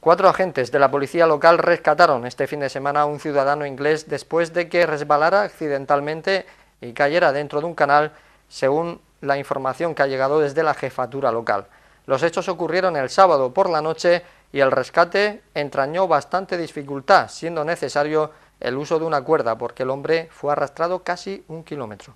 Cuatro agentes de la policía local rescataron este fin de semana a un ciudadano inglés después de que resbalara accidentalmente y cayera dentro de un canal, según la información que ha llegado desde la jefatura local. Los hechos ocurrieron el sábado por la noche y el rescate entrañó bastante dificultad, siendo necesario el uso de una cuerda porque el hombre fue arrastrado casi un kilómetro.